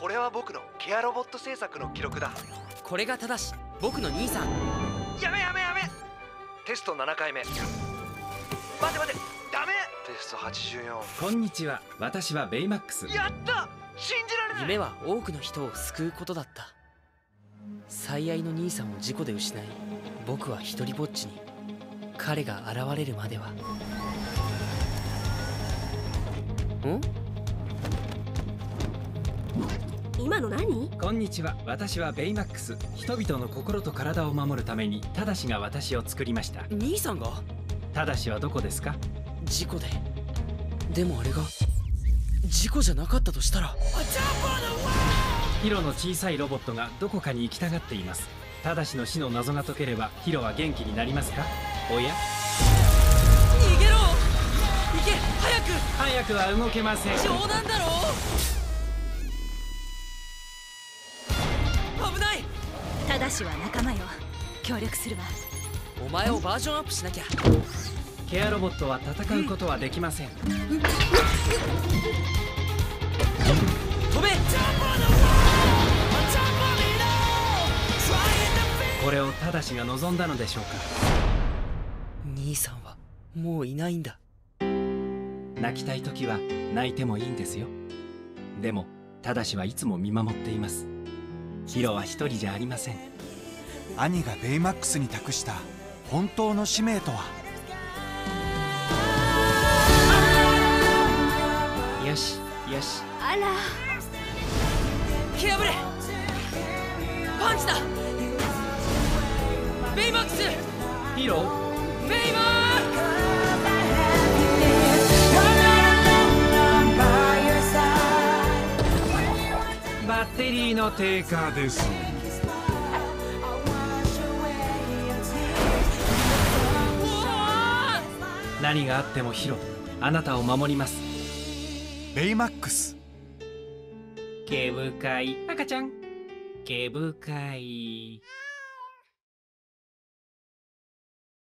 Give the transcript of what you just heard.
これは僕のケアロボット制作の記録だ。これが正し僕の兄さん。やめやめやめ。テスト7回目。待て待て。ダメ。テスト84こんにちは。私はベイマックス。やった。信じられない。夢は多くの人を救うことだった。最愛の兄さんを事故で失い僕は一りぼっちに。彼が現れるまでは。ん？今の何？こんにちは。私はベイマックス。人々の心と体を守るためにただしが私を作りました。兄さんが？ただしはどこですか？事故で。でもあれが？事故じゃなかったとしたら？ヒロの小さいロボットがどこかに行きたがっています。ただしの死の謎が解ければヒロは元気になりますか？おや？逃げろ！行け早く！早くは動けません。冗談だろただしは仲間よ。協力するわ。お前をバージョンアップしなきゃ。ケアロボットは戦うことはできません。飛べ。これをただしが望んだのでしょうか。兄さんはもういないんだ。泣きたい時は泣いてもいいんですよ。でもただしはいつも見守っていますヒロは一人じゃありません。兄がベイマックスに託した本当の使命とは？よしよし。あら。蹴破れ。パンチだ。ベイマックス。ヒロ？ベイマックバッテリーの低下です。何があってもヒロあなたを守ります。ベイマックス。毛深い赤ちゃん。毛深い